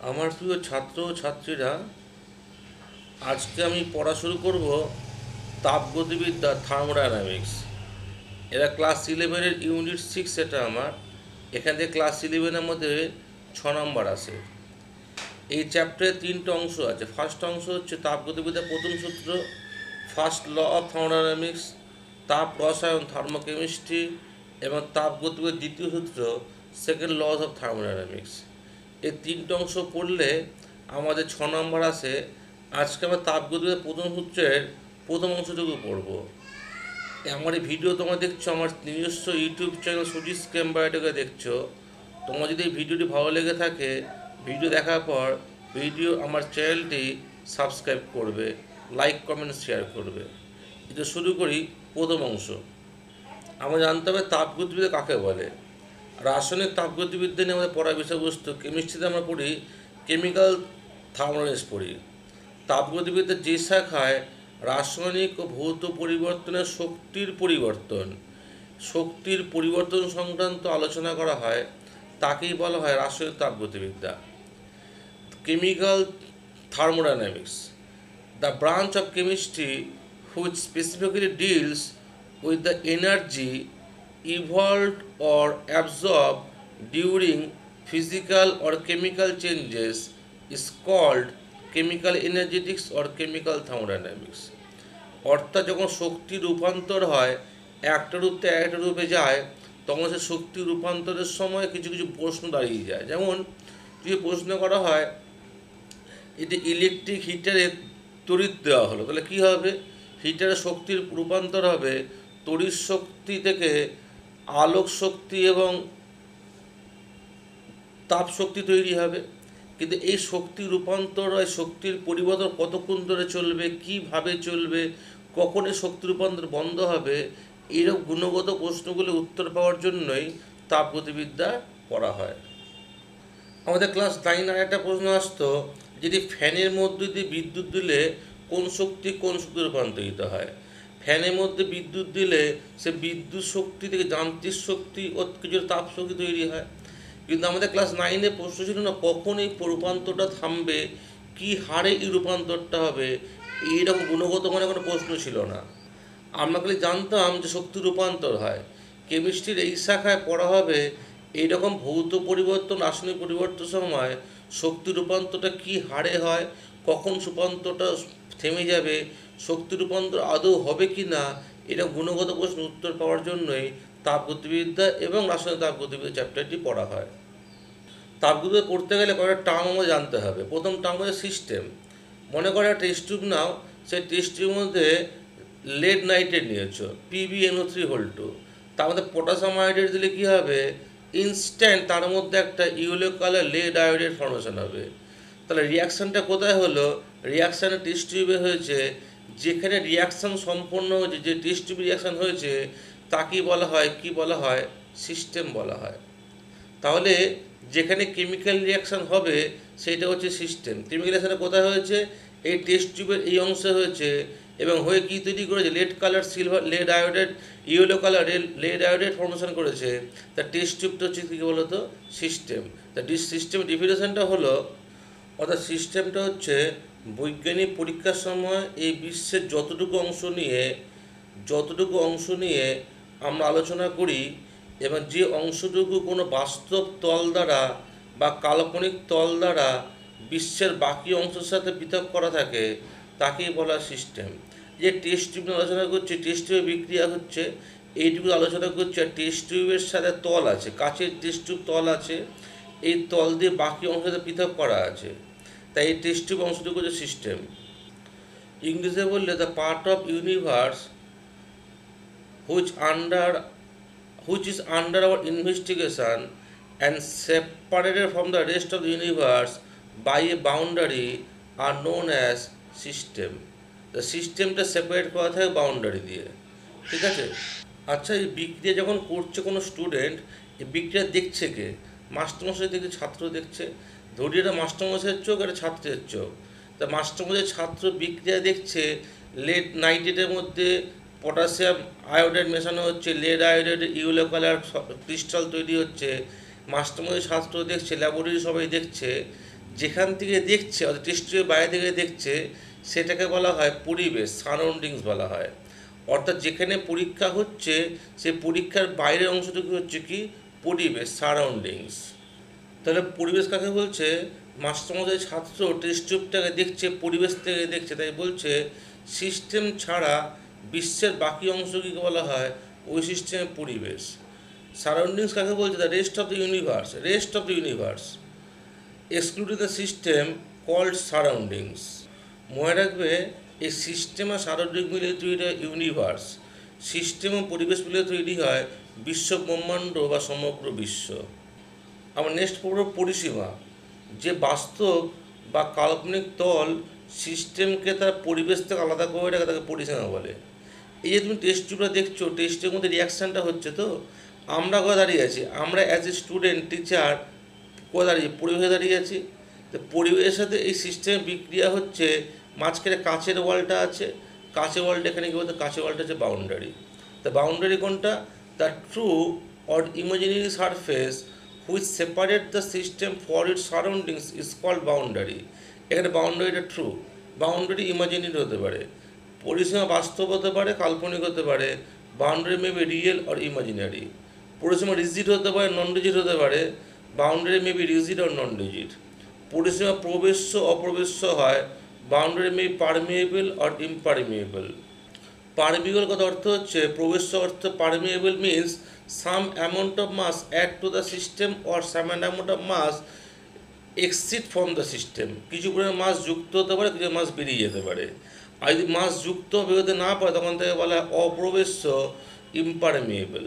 আমার প্রিয় ছাত্র ও ছাত্রীরা আজকে আমি পড়া শুরু করব তাপগতিবিদ্যা থার্মোডাইনামিক্স। এরা ক্লাস ইলেভেনের ইউনিট সিক্স এটা আমার। এখান থেকে ক্লাস ইলেভেনের মধ্যে ছ নম্বর আসে এই চ্যাপ্টারে তিনটে অংশ আছে। ফার্স্ট অংশ হচ্ছে তাপগতিবিদ্যার প্রথম সূত্র, ফার্স্ট ল অফ থার্মোডাইনামিক্স, তাপ রসায়ন, থার্মোকেমিস্ট্রি এবং তাপগতিবিদ্যার দ্বিতীয় সূত্র, সেকেন্ড লস অফ থার্মোডাইনামিক্স। এই তিনটে অংশ পড়লে আমাদের ছ নম্বর আসে আজকে আমরা তাপগতিবিদ্যার প্রথম সূত্রের প্রথম অংশটুকু পড়ব। আমার এই ভিডিও তোমরা দেখছ, আমার নিজস্ব ইউটিউব চ্যানেল সুজিস ক্যাম্বায়োটিকে দেখছ। তোমার যদি এই ভিডিওটি ভালো লেগে থাকে ভিডিও দেখার পর ভিডিও আমার চ্যানেলটি সাবস্ক্রাইব করবে লাইক কমেন্ট শেয়ার করবে। এটা শুরু করি প্রথম অংশ। আমরা জানতে হবে তাপগতিবিদ্যা কাকে বলে। রাসায়নিক তাপগতিবিদ্যা নিয়ে আমাদের পড়ার বিষয়বস্তু কেমিস্ট্রিতে আমরা পড়ি কেমিক্যাল থার্মোডাইনামিক্স পড়ি। তাপগতিবিদ্যার যে শাখায় রাসায়নিক ও ভৌত পরিবর্তনের শক্তির পরিবর্তন শক্তির পরিবর্তন সংক্রান্ত আলোচনা করা হয় তাকেই বলা হয় রাসায়নিক তাপগতিবিদ্যা। Chemical thermodynamics, the branch of chemistry which specifically deals with the energy evolved or absorbed during physical or chemical changes. Is called chemical energetics or chemical thermodynamics. অর্থাৎ যখন শক্তি রূপান্তর হয়, একটা রূপ থেকে একটা রূপে যায়, তখন সে শক্তি রূপান্তরের সময় কিছু কিছু প্রশ্ন দাঁড়িয়ে যায়। যেমন, যদি প্রশ্ন করা হয়, এটি ইলেকট্রিক হিটারে তড়িৎ দেওয়া হলো, তাহলে কী হবে? হিটারে শক্তির রূপান্তর হবে, তড়িৎ শক্তি থেকে আলোক শক্তি এবং তাপ শক্তি তৈরি হবে। কিন্তু এই শক্তি রূপান্তর, এই শক্তির পরিবর্তন কতক্ষণ ধরে চলবে, কীভাবে চলবে, কখন এই শক্তি রূপান্তর বন্ধ হবে এইরকম গুণগত প্রশ্নগুলো উত্তর পাওয়ার জন্যই তাপগতিবিদ্যা পড়া হয়। আমাদের ক্লাস নাইন আর একটা প্রশ্ন আসতো, যদি ফ্যানের মধ্যে দিয়ে বিদ্যুৎ দিলে কোন শক্তি কোন শক্তি রূপান্তরিত হয়? ফ্যানের মধ্যে বিদ্যুৎ দিলে সে বিদ্যুৎ শক্তি থেকে যান্ত্রিক শক্তি ও কিছু তাপ শক্তি তৈরি হয়। কিন্তু আমাদের ক্লাস নাইনে প্রশ্ন ছিল না, কখন এই রূপান্তরটা থামবে, কী হারে এই রূপান্তরটা হবে? এইরকম গুণগত মানে কোনো প্রশ্ন ছিল না। আমরা খালি জানতাম যে শক্তি রূপান্তর হয়। কেমিস্ট্রির এই শাখায় পড়া হবে, এইরকম ভৌত পরিবর্তন, রাসায়নিক পরিবর্তন সময় শক্তি রূপান্তরটা কী হারে হয়, কখন রূপান্তরটা থেমে যাবে শক্তি রূপান্তর আদৌ হবে কি না এরকম গুণগত প্রশ্ন উত্তর পাওয়ার জন্যই তাপগতিবিদ্যা এবং রাসায়নিক তাপগতিবিদ্যা চ্যাপ্টারটি পড়া হয়। তাপগতিবিদ্যা পড়তে গেলে কয়েকটা টার্ম আমাদের জানতে হবে। প্রথম টার্ম হচ্ছে সিস্টেম মনে করো একটা টেস্ট টিউব নাও, সেই টেস্ট টিউবের মধ্যে লেড নাইট্রেট নিয়েছো পিবিএনও থ্রি হোল টু তার মধ্যে পটাশিয়াম আয়োডাইড দিলে কী হবে? ইনস্ট্যান্ট তার মধ্যে একটা yellow colour lead iodide formation হবে। তাহলে রিয়াকশানটা কোথায় হলো? রিয়াকশানের টেস্ট টিউবে হয়েছে যেখানে রিয়াকশান সম্পন্ন হয়েছে যে টিউব রিয়াকশান হয়েছে, তাকেই বলা হয়, কি বলা হয়? সিস্টেম বলা হয়। তাহলে যেখানে কেমিক্যাল রিয়াকশান হবে সেইটা হচ্ছে সিস্টেম কেমিক্যাল রিয়াকশানটা কোথায় হয়েছে? এই টেস্ট টিউবের এই অংশে হয়েছে এবং হয়ে কী তৈরি করেছে? Lead colour silver lead iodide yellow colour lead iodide formation করেছে। তা টেস্ট টিউবটা হচ্ছে কী বলতো? সিস্টেম তা ডিস সিস্টেম ডিফিনেশনটা হলো, অর্থাৎ সিস্টেমটা হচ্ছে বৈজ্ঞানিক পরীক্ষার সময় এই বিশ্বের যতটুকু অংশ নিয়ে, যতটুকু অংশ নিয়ে আমরা আলোচনা করি এবং যে অংশটুকু কোনো বাস্তব তল দ্বারা বা কাল্পনিক তল দ্বারা বিশ্বের বাকি অংশের সাথে পৃথক করা থাকে, তাকেই বলা সিস্টেম যে টেস্ট টিউব আলোচনা করছে টেস্ট টিউবে বিক্রিয়া হচ্ছে, এইটুকু আলোচনা করছে আর টেস্ট টিউবের সাথে তল আছে কাছের টেস্ট টিউব তল আছে, এই তল দিয়ে বাকি অংশটা পৃথক করা আছে। তাই এই টেস্টি হচ্ছে সিস্টেম ইংলিশে বললে the part of universe which under which is under our investigation and separated from the rest of the universe by a boundary are known as system the সিস্টেমটা সেপারেট করা থাকে বাউন্ডারি দিয়ে। ঠিক আছে? আচ্ছা এই বিক্রিয়া যখন করছে কোনো স্টুডেন্ট এই বিক্রিয়া দেখছে কে? মাস্টারমশাই দেখছে, ছাত্র দেখছে। ধরি এটা মাস্টারমশাইয়ের চোখ এটা ছাত্রের চোখ। তা মাস্টারমশাই ছাত্র বিক্রিয়া দেখছে লেড নাইট্রেটের মধ্যে পটাশিয়াম আয়োডাইড মেশানো হচ্ছে lead iodide yellow colour crystal তৈরি হচ্ছে। মাস্টারমশাই ছাত্র দেখছে ল্যাবরেটরি সবাই দেখছে, যেখান থেকে দেখছে, অর্থাৎ টেস্ট টিউবের বাইরে থেকে দেখছে, সেটাকে বলা হয় পরিবেশ সারাউন্ডিংস বলা হয়। অর্থাৎ যেখানে পরীক্ষা হচ্ছে সে পরীক্ষার বাইরের অংশটুকু হচ্ছে কি? পরিবেশ সারাউন্ডিংস তাহলে পরিবেশ কাকে বলছে? মাস্টারমশাই ছাত্র টেস্ট দেখছে, পরিবেশ থেকে দেখছে, তাই বলছে সিস্টেম ছাড়া বিশ্বের বাকি অংশকে বলা হয়? ওই সিস্টেমের পরিবেশ। সারাউন্ডিংস কাকে বলছে? The rest of the universe rest of the universe excluding the system called surroundings মনে রাখবে, এই সিস্টেম আর সারাউন্ডিং মিলে তৈরি হয় ইউনিভার্স সিস্টেম ও পরিবেশ মিলে তৈরি হয় বিশ্ব ব্রহ্মাণ্ড বা সমগ্র বিশ্ব। আমার নেক্সট পড়ব পরিষেবা যে বাস্তব বা কাল্পনিক তল সিস্টেমকে তার পরিবেশ থেকে আলাদা করে রাখে তাকে পরিষেবা বলে। এই যে তুমি টেস্ট টিউবটা দেখছ টেস্টের মধ্যে রিয়াকশানটা হচ্ছে তো? আমরা কোথায় দাঁড়িয়ে আছি? আমরা অ্যাজ এ স্টুডেন্ট টিচার কোথায় দাঁড়িয়ে? পরিবেশে দাঁড়িয়ে আছি। তো পরিবেশের সাথে এই সিস্টেমে বিক্রিয়া হচ্ছে মাঝখানে কাছের ওয়ালটা আছে। কাছের ওয়ালটা এখানে কি বলতে? কাছের ওয়ালটা হচ্ছে বাউন্ডারি তা বাউন্ডারি কোনটা? The true or imaginary surface which separate the system for it surroundings is called boundary এখানে বাউন্ডারিটা ট্রু বাউন্ডারি ইমাজিনারি হতে পারে, পরিসীমা বাস্তব হতে পারে, কাল্পনিক হতে পারে boundary may be real or imaginary পরিসীমা রিজিড হতে পারে নন রিজিড হতে পারে boundary may be or non rigid পরিসীমা প্রবেশ্য, অপ্রবেশ্য হয় boundary may permeable or impermeable permeable কথা অর্থ হচ্ছে, প্রবেশ্য অর্থ permeable means some amount of mass add to the system or some amount of mass exit from the system কিছু পরিমাণ মাস যুক্ত হতে পারে, কিছু মাস বেরিয়ে যেতে পারে। আর যদি মাস যুক্ত বেরোতে না পারে তখন তাকে বলা হয় অপ্রবেশ্য ইম্পারমিয়েবল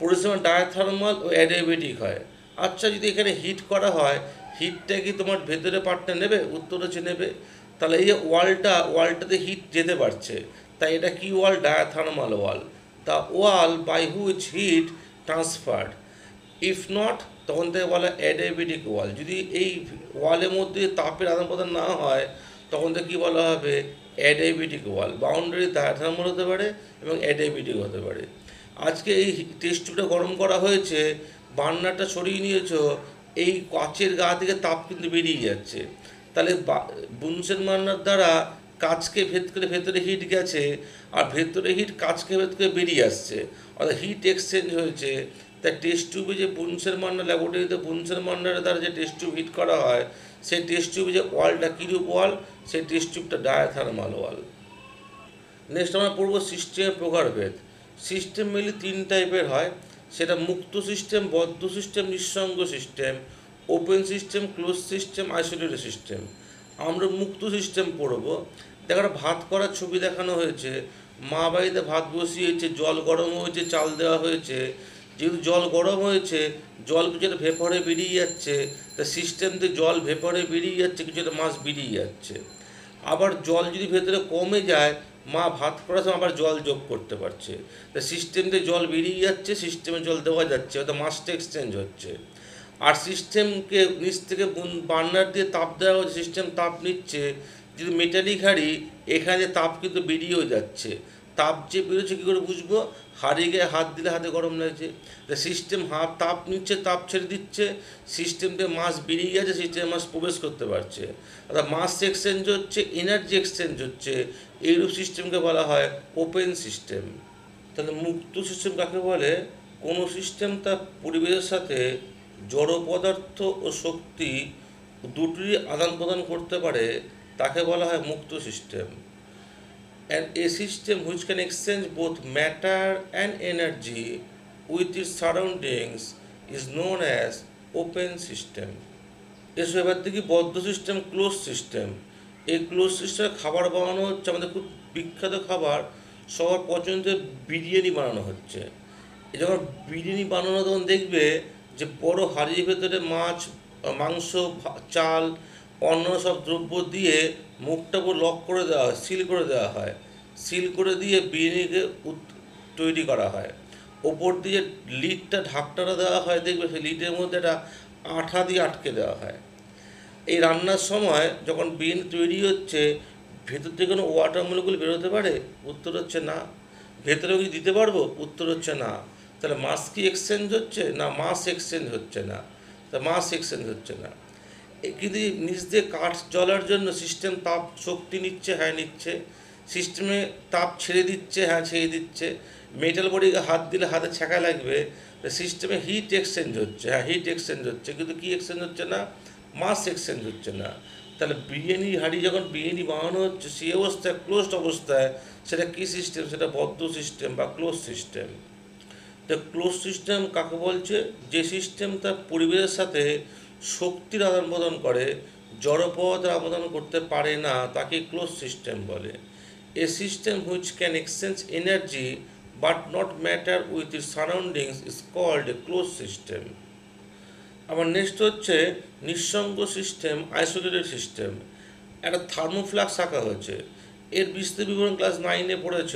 পরিসীমা ডায়াথার্মাল ও অ্যাডিয়াবেটিক হয়। আচ্ছা যদি এখানে হিট করা হয় হিটটা কি তোমার ভেতরে পার্টটা নেবে, উত্তর হচ্ছে নেবে। তাহলে এই যে ওয়ালটা ওয়ালটাতে হিট যেতে পারছে। তাই এটা কি wall diathermal wall the wall by which heat transferred if not তখন থেকে বলা অ্যাডাইবেটিক ওয়াল। যদি এই ওয়ালের মধ্যে তাপের আদান প্রদান না হয়, তখন থেকে কী বলা হবে? অ্যাডাইবেটিক ওয়াল। বাউন্ডারি ডায়াথার্মাল হতে পারে এবং অ্যাডাইবেটিক হতে পারে। আজকে এই টেস্ট টিউবটা গরম করা হয়েছে বার্নারটা সরিয়ে নিয়েছো, এই কাচের গা থেকে তাপ কিন্তু বেরিয়ে যাচ্ছে। তাহলে বুনসেন মান্নার দ্বারা কাচকে ভেদ করে ভেতরে হিট গেছে আর ভেতরে হিট কাচকে ভেদ করে বেরিয়ে আসছে। অর্থাৎ হিট এক্সচেঞ্জ হয়েছে। তাই টেস্ট টিউবে যে বুনসের মান্নার ল্যাবরেটরিতে বুনসের মান্নারের দ্বারা যে টেস্ট টিউব হিট করা হয়, সেই টেস্ট টিউবে যে ওয়ালটা কিরূপ ওয়াল সেই টেস্ট টিউবটা ডায়াথার্মাল ওয়াল নেক্সট আমরা পড়ব সিস্টেমের প্রকারভেদ। সিস্টেম মেনলি তিন টাইপের হয়। সেটা মুক্ত সিস্টেম বদ্ধ সিস্টেম নিঃসঙ্গ system open system close system isolated system আমরা মুক্ত সিস্টেম পড়ব। দেখো ভাত করার ছবি দেখানো হয়েছে। মা বাড়িতে ভাত বসিয়েছে, জল গরম হয়েছে, চাল দেওয়া হয়েছে। যেহেতু জল গরম হয়েছে, জল কিছুটা ভেপরে বেরিয়ে যাচ্ছে। তা সিস্টেম থেকে জল ভেপরে বেরিয়ে যাচ্ছে, কিছুটা মাছ বেরিয়ে যাচ্ছে। আবার জল যদি ভেতরে কমে যায়, মা ভাত করার সময় আবার জল যোগ করতে পারছে। তা সিস্টেম থেকে জল বেরিয়ে যাচ্ছে সিস্টেমে জল দেওয়া যাচ্ছে, অর্থাৎ মাছটা এক্সচেঞ্জ হচ্ছে। আর সিস্টেমকে নিচ থেকে বার্নার দিয়ে তাপ দেওয়া হচ্ছে সিস্টেম তাপ নিচ্ছে। যদি মেটালিক হাড়ি, এখানে তাপ কিন্তু বেরিয়েও যাচ্ছে। তাপ যে বেরোচ্ছে, কী করে বুঝব? হারিয়ে গিয়ে হাত দিলে হাতে গরম লাগছে। তা সিস্টেম হাত তাপ নিচ্ছে, তাপ ছেড়ে দিচ্ছে। সিস্টেম থেকে মাছ বেরিয়ে গেছে সিস্টেমে মাস প্রবেশ করতে পারছে। অর্থাৎ মাস এক্সচেঞ্জ হচ্ছে এনার্জি এক্সচেঞ্জ হচ্ছে। এইরূপ সিস্টেমকে বলা হয় ওপেন সিস্টেম তাহলে মুক্ত সিস্টেম কাকে বলে? কোনো সিস্টেম তার পরিবেশের সাথে জড় পদার্থ ও শক্তি দুটির আদান প্রদান করতে পারে, তাকে বলা হয় মুক্ত system and a system which can exchange both matter and energy with its surroundings is known as open system এসব এবার দেখি বদ্ধ সিস্টেম ক্লোজ সিস্টেম এই ক্লোজ সিস্টেমে খাবার বানানো হচ্ছে, আমাদের খুব বিখ্যাত খাবার, সবার পছন্দের বিরিয়ানি বানানো হচ্ছে। যখন বিরিয়ানি বানানো তখন দেখবে যে বড় হাড়ির ভেতরে মাছ, মাংস চাল, অন্য সব দ্রব্য দিয়ে মুখটা পুরো লক করে দেওয়া হয় সিল করে দেওয়া হয়। সিল করে দিয়ে বিরিয়ানিকে তৈরি করা হয়। ওপর দিয়ে লিডটা ঢাকটাটা দেওয়া হয়, দেখবে সেই লিডের মধ্যে একটা আঠা দিয়ে আটকে দেওয়া হয়। এই রান্নার সময় যখন বিরিয়ানি তৈরি হচ্ছে, ভেতর থেকে কোনো ওয়াটার মলিকুল বেরোতে পারে? উত্তর হচ্ছে না। ভেতরে কি দিতে পারব? উত্তর হচ্ছে না। তাহলে মাস কি এক্সচেঞ্জ হচ্ছে? না, মাস এক্সচেঞ্জ হচ্ছে না। তা মাস এক্সচেঞ্জ হচ্ছে না। কিন্তু নিচ দিয়ে কাঠ জ্বলার জন্য সিস্টেম তাপ শক্তি নিচ্ছে হ্যাঁ নিচ্ছে। সিস্টেমে তাপ ছেড়ে দিচ্ছে হ্যাঁ ছেড়ে দিচ্ছে। মেটাল বডিকে হাত দিলে হাতে ছ্যাঁকা লাগবে। সিস্টেমে হিট এক্সচেঞ্জ হচ্ছে হ্যাঁ হিট এক্সচেঞ্জ হচ্ছে। কিন্তু কী এক্সচেঞ্জ হচ্ছে না? মাস এক্সচেঞ্জ হচ্ছে না। তাহলে বিরিয়ানি হাঁড়ি যখন বিরিয়ানি বানানো হচ্ছে, সেই অবস্থায় ক্লোজড অবস্থায় সেটা কী সিস্টেম সেটা বদ্ধ সিস্টেম বা ক্লোজ সিস্টেম তো ক্লোজ সিস্টেম কাকে বলছে? যে সিস্টেম তার পরিবেশের সাথে শক্তির আদান প্রদান করে জড়পদার্থের আদান প্রদান করতে পারে না, তাকে ক্লোজ সিস্টেম বলে। A system which can exchange energy but not matter with it surroundings is called a close system আবার নেক্সট হচ্ছে নিঃসঙ্গ সিস্টেম আইসোলেটেড সিস্টেম একটা থার্মোফ্লাক্স আঁকা হয়েছে। এর বিস্তৃত বিবরণ ক্লাস নাইনে পড়েছ।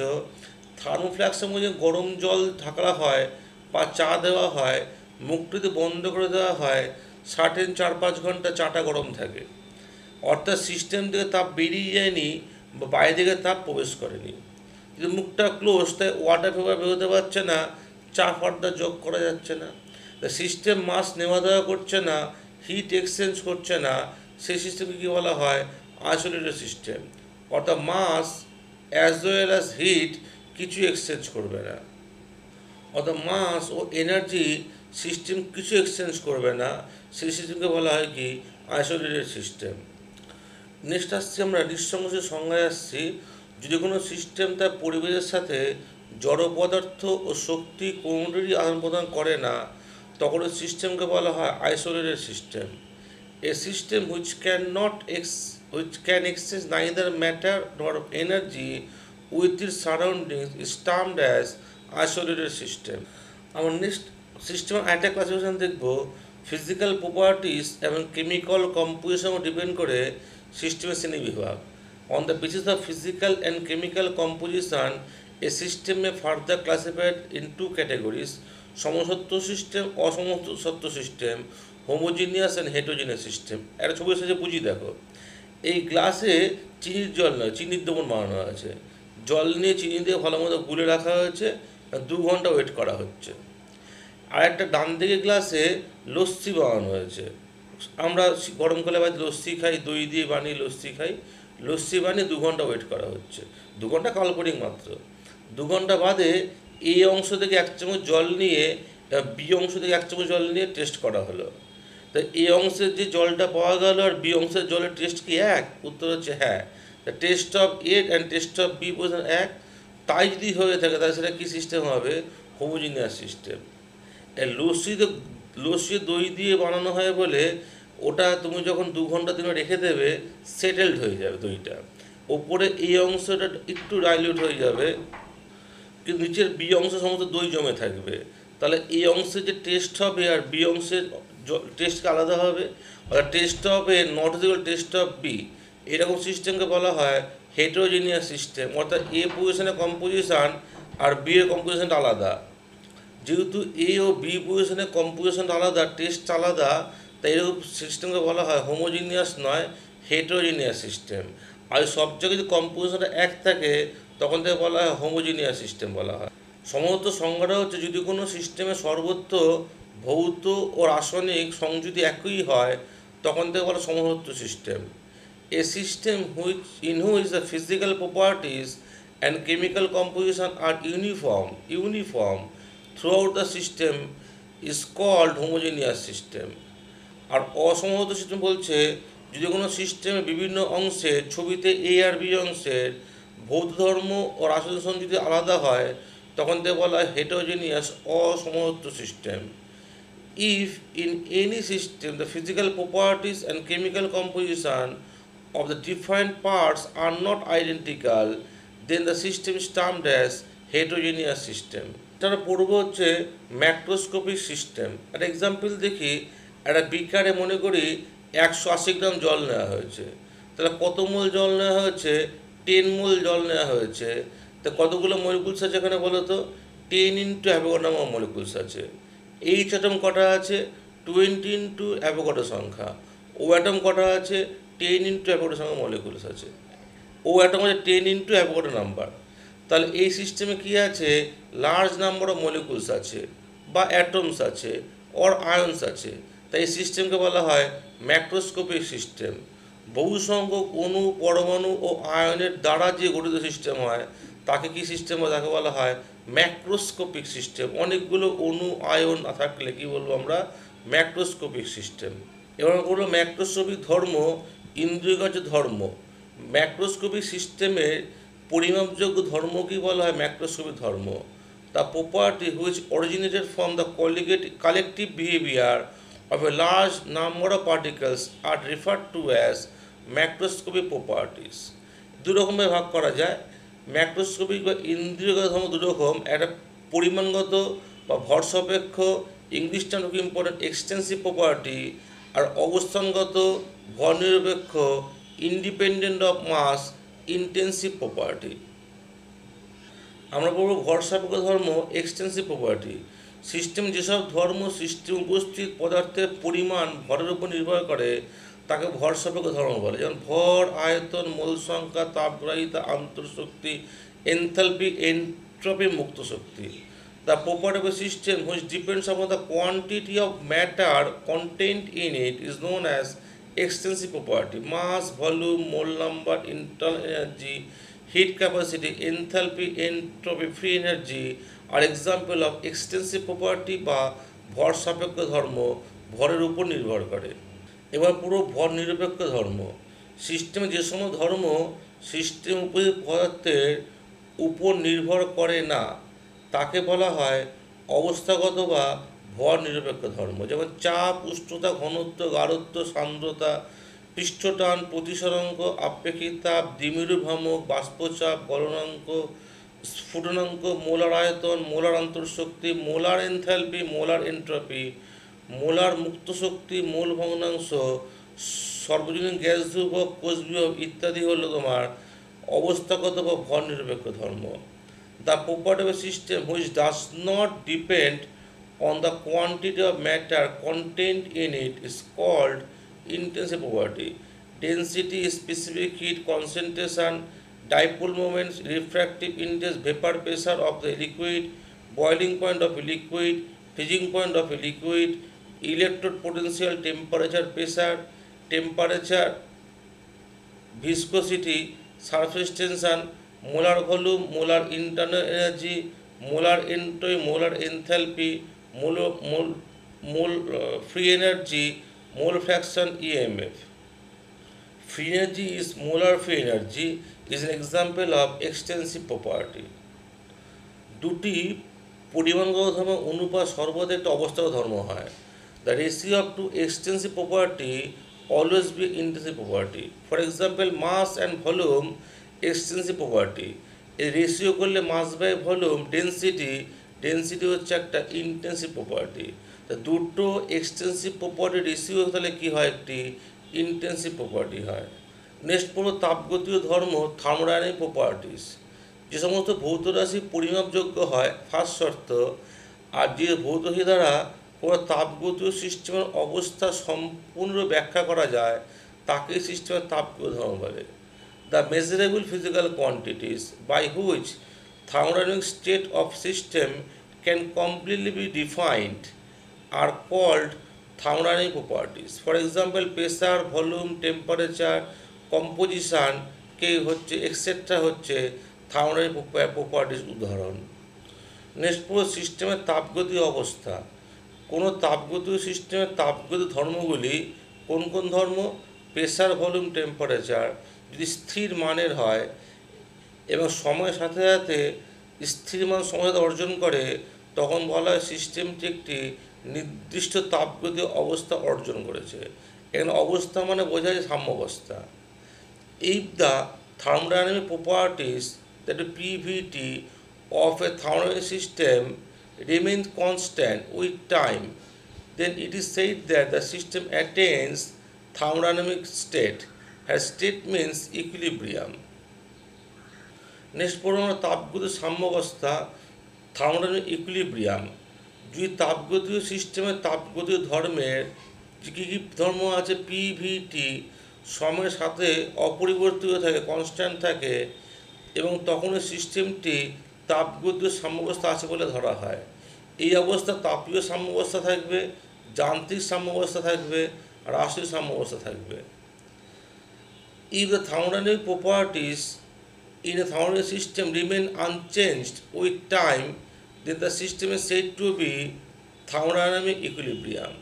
থার্মোফ্লাক্সের মধ্যে গরম জল ঢাকা হয়, বা চা দেওয়া হয়, মুখটিতে বন্ধ করে দেওয়া হয় ষাটেন চার, পাঁচ ঘণ্টা চাটা গরম থাকে। অর্থাৎ সিস্টেম থেকে তাপ বেরিয়ে যায়নি, বা বাইরে থেকে তাপ প্রবেশ করেনি। কিন্তু মুখটা ক্লোজ তাই ওয়াটার পেপার বেরোতে পারছে না, চা ফাড্ডা যোগ করা যাচ্ছে না। সিস্টেম মাস নেওয়া দেওয়া করছে না হিট এক্সচেঞ্জ করছে না, সেই সিস্টেমকে কী বলা হয়? আইসোলেটেড সিস্টেম অর্থাৎ mass as well as heat কিছু এক্সচেঞ্জ করবে না। অর্থাৎ মাস ও এনার্জি সিস্টেম কিছু এক্সচেঞ্জ করবে না। সেই সিস্টেমকে বলা হয় কি? আইসোলেটেড সিস্টেম নেক্সট আসছি আমরা নিঃসংঘর্ষের সংজ্ঞায় আসছি। যদি কোনো সিস্টেম তার পরিবেশের সাথে জড় পদার্থ ও শক্তি কোনোটিরই আদান প্রদান করে না, তখন ওই সিস্টেমকে বলা হয় isolated system a system which can not ex which can exchange neither matter not energy with it surroundings is termed as isolated system আমার নেক্সট সিস্টেম একটা ক্লাসিফিকেশন দেখব ফিজিক্যাল প্রপার্টিস এবং কেমিক্যাল কম্পোজিশন ডিপেন্ড করে সিস্টেমের শ্রেণি বিভাগ on the basis of physical and chemical composition a system may further classified in two categories সমসত্ব system অসমসত্ব system homogeneous and heterogeneous system একটা ছবি এসেছে, বুঝি দেখো। এই গ্লাসে চিনির জল নয়, চিনির দমন বানানো আছে জল নিয়ে চিনি দিয়ে ভালো মতো গুলে রাখা হয়েছে দু ঘণ্টা ওয়েট করা হচ্ছে। আর একটা ডান দিকে গ্লাসে লস্যি বানানো হয়েছে। আমরা গরমকালে বাদ লস্যি খাই, দই দিয়ে বানিয়ে লস্যি খাই। লস্যি বানিয়ে দু ঘণ্টা ওয়েট করা হচ্ছে। দু ঘণ্টা কাল্পনিক মাত্র। দু ঘণ্টা বাদে এই অংশ থেকে এক চামচ জল নিয়ে বি অংশ থেকে এক চামচ জল নিয়ে টেস্ট করা হলো। তা এই অংশের যে জলটা পাওয়া গেল আর বি অংশের জলের টেস্ট কি এক? উত্তর হচ্ছে হ্যাঁ। Taste of A and taste of B বোঝান এক, তাই যদি হয়ে থাকে, তাহলে সেটা কী সিস্টেম হবে? হোমোজিনিয়াস সিস্টেম লস্যি তো লস্যি দই দিয়ে বানানো হয় বলে ওটা তুমি যখন দু ঘণ্টা তুমি রেখে দেবে সেটেলড হয়ে যাবে দইটা। ওপরে এই অংশটা একটু ডাইলিউট হয়ে যাবে, কিন্তু নিচের বি অংশ সমস্ত দই জমে থাকবে। তাহলে এই অংশের যে টেস্ট হবে আর বি অংশের টেস্টকে আলাদা হবে, অর্থাৎ taste of A not equal taste of B এরকম সিস্টেমকে বলা হয় হেটারোজিনিয়াস সিস্টেম অর্থাৎ এ পজিশনের কম্পোজিশান আর বি এর কম্পোজিশনটা আলাদা। যেহেতু এ ও বি পজিশনের কম্পোজিশন আলাদা টেস্ট আলাদা, তাই এরকম সিস্টেমকে বলা হয় হোমোজিনিয়াস নয় হেটারোজিনিয়াস সিস্টেম আর সব জায়গায় যদি কম্পোজিশনটা এক থাকে, তখন থেকে বলা হয় হোমোজিনিয়াস সিস্টেম বলা হয়। সমস্ত সংজ্ঞাটা হচ্ছে যদি কোনো সিস্টেমে সর্বত্র ভৌত ও রাসায়নিক সংযুতি একই হয়, তখন থেকে বলা সমহত্ব system system which in which the physical properties and chemical composition are uniform uniform throughout the system is called homogeneous system আর অসমহত সিস্টেম বলছে, যদি কোনো সিস্টেমে বিভিন্ন অংশে ছবিতে এ আর বি অংশের ভৌত ধর্ম ও রাসায়নিক যদি আলাদা হয়, তখন থেকে বলা হয় heterogeneous অসমহত্ব system if in any system the physical properties and chemical composition of the different parts are not identical, then the system is termed as heterogeneous system. তারা পড়ব হচ্ছে ম্যাক্রোস্কোপিক সিস্টেম। একটা এক্সাম্পল দেখি, একটা বিকারে মনে করি একশো আশি গ্রাম জল নেওয়া হয়েছে। তাহলে কত মোল জল নেওয়া হয়েছে? টেন মোল জল নেওয়া হয়েছে। তা কতগুলো মলিকুলস আছে এখানে বলো তো? টেন ইন্টু অ্যাভোগাডামা মলিকুলস আছে। এইচ অ্যাটম কটা আছে? টোয়েন্টি ইন্টু অ্যাভোগাডো সংখ্যা। ও অ্যাটম কটা আছে? টেন ইন্টু অ্যাভোগাডো সঙ্গে মলিকুলস আছে। ও অ্যাটম আছে টেন ইন্টু অ্যাভোগাডো নাম্বার তাহলে এই সিস্টেমে কী আছে? লার্জ নাম্বার অফ মলিকুলস আছে বা অ্যাটমস আছে অর আয়ন্স আছে। তাই এই সিস্টেমকে বলা হয় ম্যাক্রোস্কোপিক সিস্টেম বহু সংখ্যক অণু, পরমাণু ও আয়নের দ্বারা যে গঠিত সিস্টেম হয়, তাকে কি সিস্টেম তাকে বলা হয় ম্যাক্রোস্কোপিক সিস্টেম অনেকগুলো অণু, আয়ন থাকলে কি বলব আমরা? ম্যাক্রোস্কোপিক সিস্টেম এবং বলব ম্যাক্রোস্কোপিক ধর্ম ইন্দ্রিয়গত ধর্ম। ম্যাক্রোস্কোপিক সিস্টেমের পরিমাপযোগ্য ধর্মকে বলা হয়? ম্যাক্রোস্কোপিক ধর্ম। The property which originated from the colligate collective behaviour of a large number of particles are referred to as macroscopic properties দু রকমের ভাগ করা যায়। ম্যাক্রোস্কোপিক বা ইন্দ্রিয়গত ধর্ম দু রকম। একটা পরিমাণগত বা ভর সাপেক্ষ ইংলিশটা খুব ইম্পর্টেন্ট এক্সটেন্সিভ প্রপার্টি আর অবস্থানগত ভর নিরপেক্ষ independent of mass intensive property আমরা বলব ভর সাপেক্ষ ধর্ম এক্সটেন্সিভ প্রপার্টি সিস্টেম যেসব ধর্ম সিস্টেম উপস্থিত পদার্থের পরিমাণ ভরের উপর নির্ভর করে, তাকে ভর সাপেক্ষ ধর্ম বলে। যেমন ভর, আয়তন, মূল সংখ্যা, তাপগ্রাহিতা, আন্তঃশক্তি এনথালপি এন্ট্রপি মুক্ত শক্তি। The property of system which depends upon the quantity of matter content in it is known as extensive property. Mass, volume, mole number, internal energy, heat capacity, enthalpy, entropy, free energy আর example of extensive property বা ভর সাপেক্ষ ধর্ম ভরের উপর নির্ভর করে। এবার পুরো ভর নিরপেক্ষ ধর্ম। সিস্টেমে যে সময় ধর্ম সিস্টেম উপস্থিত পদার্থের উপর নির্ভর করে না। তাকে বলা হয় অবস্থাগত বা নিরপেক্ষ ধর্ম। যেমন চাপ, উষ্ণতা, ঘনত্ব, গাঢ়ত্ব, সান্দ্রতা, পৃষ্ঠটান, প্রতিসরাঙ্ক আপেক্ষিক তাপ দ্বিমেরু ভ্রামক বাষ্পচাপ, গলনাঙ্ক, স্ফুটনাঙ্ক, মোলার আয়তন, molar আন্তঃশক্তি, molar enthalpy, molar entropy, molar মুক্ত শক্তি মূল ভগ্নাংশ, সর্বজনীন গ্যাস ধ্রুবক কোষ বিভব ইত্যাদি হলো তোমার অবস্থাগত বা ভর নিরপেক্ষ ধর্ম। The property of system which does not depend on the quantity of matter content in it is called intensive property density specific heat concentration dipole moments, refractive index, vapor pressure of the liquid, boiling point of a liquid, freezing point of a liquid, electrode potential, temperature, pressure, temperature, viscosity, surface tension, molar volume, molar internal energy, molar entropy, molar enthalpy, mole, mole, mole free energy energy, mole EMF. Free energy is molar free energy is an example of extensive property. দুটি পরিমাণগত ধর্ম অনুপাত সর্বদা একটা অবস্থাগত ধর্ম হয় the ratio of two extensive property always be intensive property for example mass and volume extensive property এই রেশিও করলে mass by volume density density হচ্ছে একটা ইন্টেন্সিভ প্রপার্টি তা দুটো এক্সটেন্সিভ প্রপার্টি রেশিও তাহলে কী হয় একটি? ইন্টেন্সিভ প্রপার্টি হয়। নেক্সট পড়ো তাপগতীয় ধর্ম, থার্মোডাইনামিক প্রপার্টিস যে সমস্ত ভৌত রাশি পরিমাপযোগ্য হয় ফার্স্ট শর্ত, আর যে ভৌত রাশি দ্বারা কোনো তাপগতীয় সিস্টেমের অবস্থা সম্পূর্ণ ব্যাখ্যা করা যায়, তাকে সিস্টেমের তাপগতীয় ধর্ম বলে। The measurable physical quantities by which thermodynamic state of system can completely be defined are called thermodynamic properties for example pressure volume temperature composition কে হচ্ছে এক্সেট্রা হচ্ছে থার্মোডাইনামিক প্রপার্টিস উদাহরণ। নেক্সট পুরো সিস্টেমের তাপগতি অবস্থা। কোনো তাপগতীয় সিস্টেমের তাপগতি ধর্মগুলি কোন কোন ধর্ম? Pressure, volume, temperature. যদি স্থির মানের হয় এবং সময়ের সাথে সাথে স্থিরমান সময় অর্জন করে, তখন বলা হয় সিস্টেমটি একটি নির্দিষ্ট তাপগতীয় অবস্থা অর্জন করেছে। এখানে অবস্থা মানে বোঝা যায় সাম্যবস্থা। If the thermodynamic properties that PVT of a thermodynamic system remain constant with time then it is said that the system attains thermodynamic state has state means equilibrium আমরা তাপগতীয় সাম্যাবস্থা থার্মোডাইনামিক ইকুইলিব্রিয়াম যদি তাপগতীয় সিস্টেমের তাপগতীয় ধর্মের কী কী ধর্ম আছে পিভিটি সময়ের সাথে অপরিবর্তিত থাকে কনস্ট্যান্ট থাকে, এবং তখন সিস্টেমটি তাপগতীয় সাম্যাবস্থা আছে বলে ধরা হয়। এই অবস্থা তাপীয় সাম্যাবস্থা থাকবে, যান্ত্রিক সাম্যাবস্থা থাকবে রাষ্ট্রীয় সাম্যাবস্থা থাকবে। If the thermodynamic properties in a thermodynamic system remain unchanged with time, then the system is said to be thermodynamic equilibrium.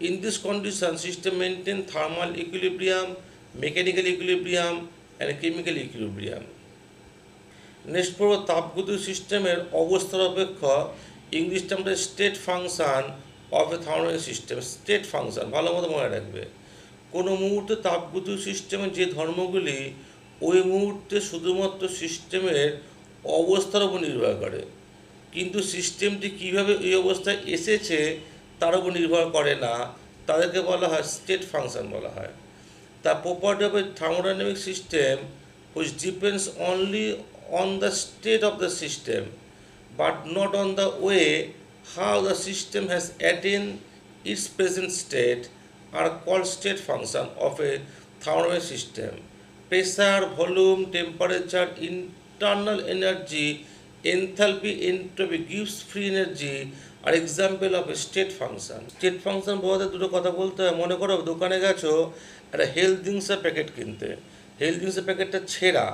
In this condition, system maintain thermal equilibrium, mechanical equilibrium, and chemical equilibrium. পড়ব তাপগতীয় সিস্টেমের অবস্থার অপেক্ষা English টার্মটা state function of a thermodynamic system state function ভালো মতো মনে রাখবে কোনো মুহূর্তে তাপগতীয় সিস্টেমের যে ধর্মগুলি ওই মুহূর্তে শুধুমাত্র সিস্টেমের অবস্থার উপর নির্ভর করে। কিন্তু সিস্টেমটি কীভাবে এই অবস্থায় এসেছে তার উপর নির্ভর করে না, তাদেরকে বলা হয় স্টেট ফাংশন বলা হয়। তা property of a thermodynamic system which depends only on the state of the system but not on the way how the system has attain its present state are called state function of a thermodynamic system Pressure, volume temperature internal energy enthalpy, entropy gives free energy are example of state function. State function বলতে দুটো কথা বলতে হয়। মনে করো দোকানে গেছো একটা হেলথ ড্রিঙ্কসের প্যাকেট কিনতে। হেলথ ড্রিঙ্কসের প্যাকেটটা ছেঁড়া।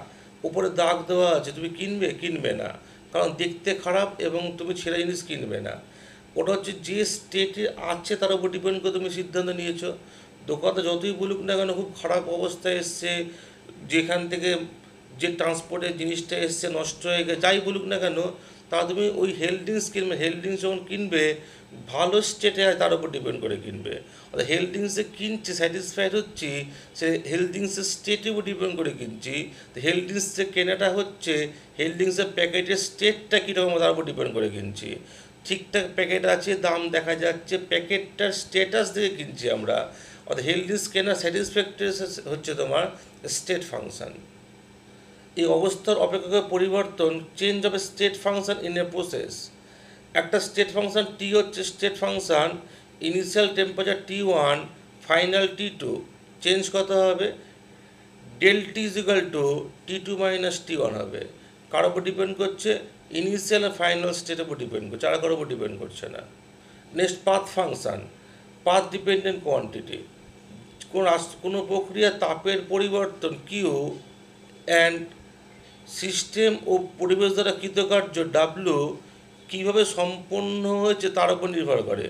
উপরে দাগ দেওয়া আছে তুমি কিনবে কিনবে না। কারণ দেখতে খারাপ এবং তুমি ছেঁড়া জিনিস কিনবে না। ওটা হচ্ছে যে স্টেটে আছে তার উপর ডিপেন্ড করে তুমি সিদ্ধান্ত নিয়েছো। দোকানটা যতই বলুক না কেন খুব খারাপ অবস্থায় এসছে যেখান থেকে যে ট্রান্সপোর্টের জিনিসটা এসছে, নষ্ট হয়ে গেছে, যাই বলুক না কেন, তা তুমি ওই হেলথ ড্রিঙ্কস কিনবে হেলথ ড্রিঙ্কস যখন কিনবে, ভালো স্টেটে তার উপর ডিপেন্ড করে কিনবে। অর্থাৎ হেলথ ড্রিঙ্কসে কিনছি স্যাটিসফাইড হচ্ছি, সে হেলথ ড্রিঙ্কসের স্টেটের উপর ডিপেন্ড করে কিনছি, তো হেলথ ড্রিঙ্কস কেনাটা হচ্ছে হেলথ ড্রিঙ্কসের প্যাকেটের স্টেটটা কীরকম তার উপর ডিপেন্ড করে কিনছি। ঠিকঠাক প্যাকেট আছে, দাম দেখা যাচ্ছে প্যাকেটটার স্টেটাস দিয়ে কিনছি আমরা। অর্থাৎ হেলথ ড্রিঙ্কস কেনার স্যাটিসফ্যাক্টরি হচ্ছে তোমার স্টেট ফাংশন এই অবস্থার অপেক্ষকের পরিবর্তন change of state function in a process একটা স্টেট ফাংশন টি হচ্ছে state function initial temperature T one final T two change কত হবে? Del T equal to T two minus T one হবে। কার উপর ডিপেন্ড করছে? ইনিশিয়াল আর final স্টেটের উপর ডিপেন্ড করছে। আর কারোর উপর ডিপেন্ড করছে না। Next path function path dependent quantity কোন কোনো প্রক্রিয়া তাপের পরিবর্তন কিউ অ্যান্ড সিস্টেম ও পরিবেশ দ্বারা কৃতকার্য ডাব্লু কীভাবে সম্পন্ন হয়েছে তার উপর নির্ভর করে।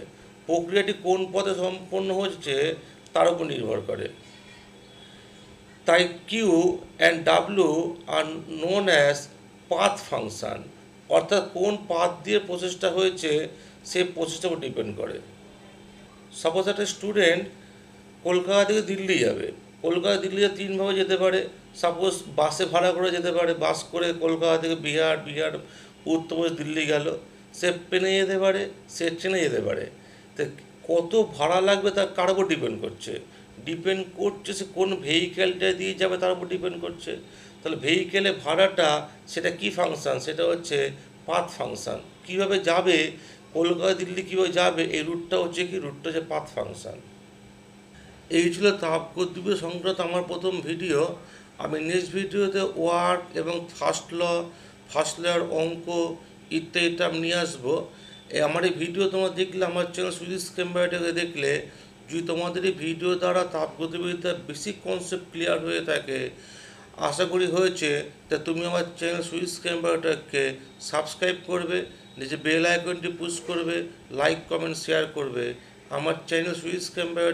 প্রক্রিয়াটি কোন পথে সম্পন্ন হয়েছে তার উপর নির্ভর করে। তাই Q and W are known as path function অর্থাৎ কোন পাথ দিয়ে প্রসেসটা হয়েছে সে প্রসেসটার উপর ডিপেন্ড করে। সাপোজ একটা স্টুডেন্ট কলকাতা থেকে দিল্লি যাবে। কলকাতা দিল্লিতে তিনভাবে যেতে পারে। সাপোজ বাসে ভাড়া করে যেতে পারে। বাস করে কলকাতা থেকে বিহার বিহার উত্তরপ্রদেশ দিল্লি গেল। সে প্লেনে যেতে পারে, সে ট্রেনে যেতে পারে। তো কত ভাড়া লাগবে তার কার উপর ডিপেন্ড করছে? ডিপেন্ড করছে সে কোন ভেহিক্যালটা দিয়ে যাবে তার উপর ডিপেন্ড করছে। তাহলে ভেহিক্যালে ভাড়াটা সেটা কি ফাংশন সেটা হচ্ছে পাথ ফাংশন কীভাবে যাবে? কলকাতা দিল্লি কীভাবে যাবে? এই রুটটা হচ্ছে কি? রুটটা হচ্ছে পাথ ফাংশন এই ছিল তাপ তাপগতিবিদ্যা সংক্রান্ত আমার প্রথম ভিডিও আমি নেক্সট ভিডিওতে ওয়ার্ক এবং ফার্স্ট ল ফার্স্ট লর অঙ্ক ইত্যাদিটা আমি নিয়ে আসব। আমার এই ভিডিও তোমরা দেখলে, আমার চ্যানেল সুইস ক্যাম্বারটাকে দেখলে, যদি তোমাদের এই ভিডিও দ্বারা তাপগতিবিদ্যার বেসিক কনসেপ্ট ক্লিয়ার হয়ে থাকে, আশা করি হয়েছে, তা তুমি আমার চ্যানেল সুইস ক্যাম্বারটাকে সাবস্ক্রাইব করবে, নিজে বেল আইকনটি পুশ করবে লাইক কমেন্ট শেয়ার করবে। আমার চ্যানেল সুইস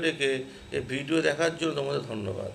ডেকে এই ভিডিও দেখার জন্য তোমাদের ধন্যবাদ।